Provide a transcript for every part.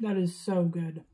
That is so good.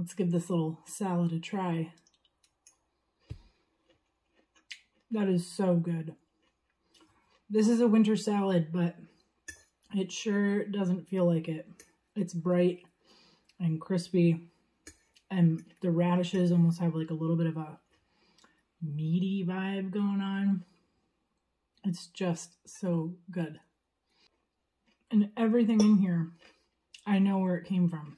Let's give this little salad a try. That is so good. This is a winter salad, but it sure doesn't feel like it. It's bright and crispy, and the radishes almost have like a little bit of a meaty vibe going on. It's just so good. And everything in here, I know where it came from.